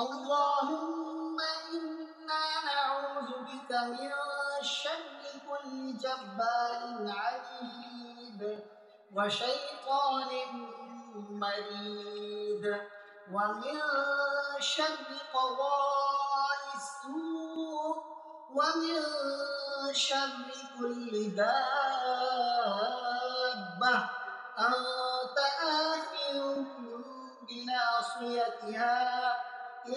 اللهم إنا نعوذ بك من شر كل جبار عنيد وشيطان مريد ومن شر قضاء السوء ومن شر كل دابة. أنت آخر بناصيتها.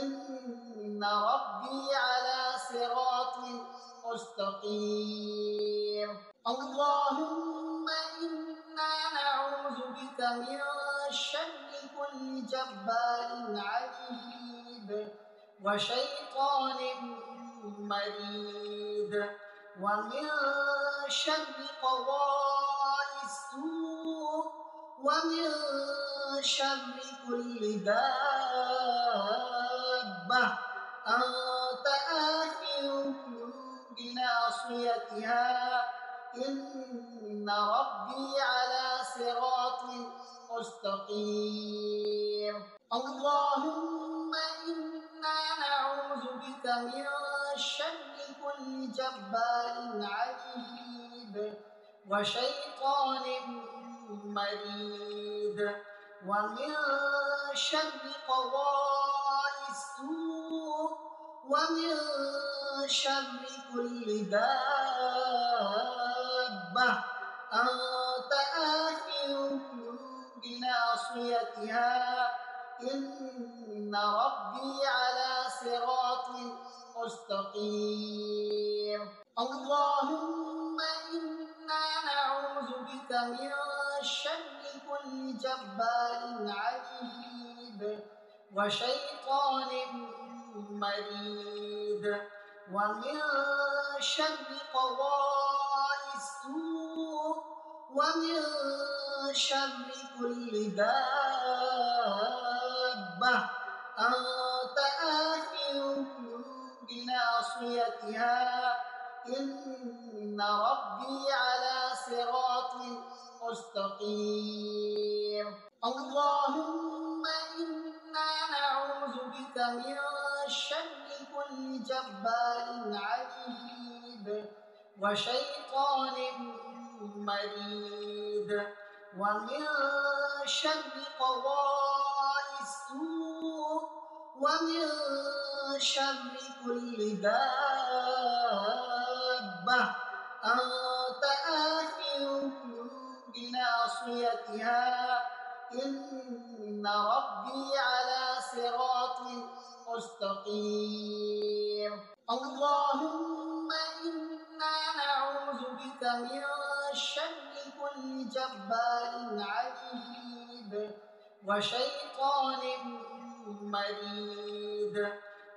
إن ربي على صراط مستقيم. اللهم إنا نعوذ بك من شر كل جبار عنيد وشيطان مريد ومن شر قضاء السوء ومن شر كل دابة أنت آخر بناصيتها. إن ربي على صراط مستقيم. اللهم إنا نعوذ بك من شر كل جبار عنيد وشيطان مريد ومن شر قضاء ومن شر كل دابة أنت آخر بناصيتها. إن ربي على صراط مستقيم. اللهم إنا نعوذ بك من شر كل جبار عنيد وشيطان مريد ومن شر قضاء السوء ومن شر كل دابة. أنت آخر بناصيتها. إن ربي على صراط مستقيم. اللهم إنا نعوذ بك من شر جبار عنيد وشيطان مريد ومن شر قضاء السوء ومن شر كل دابة. أنت آخر بناصيتها. إن ربي على صراط مستقيم. اللهم إنا نعوذ بك من شر كل جبار عنيد وشيطان مريد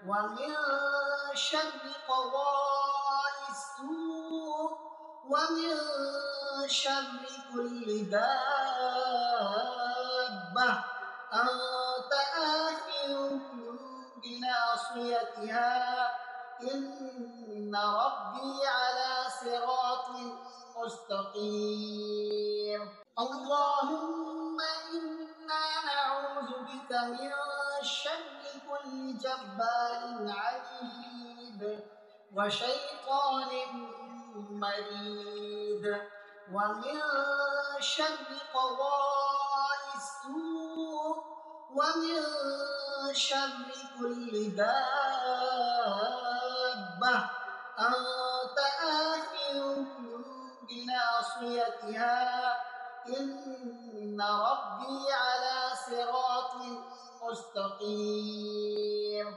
ومن شر قضاء السوء ومن شر كل دابة. أنت بناصيتها إن ربي على صراط مستقيم. اللهم إنا نعوذ بك من شر كل جبار عنيد وشيطان مريد ومن شر قضاء السوء ومن شر كل دابة. أنت آخر بناصيتها. إن ربي على صراط مستقيم.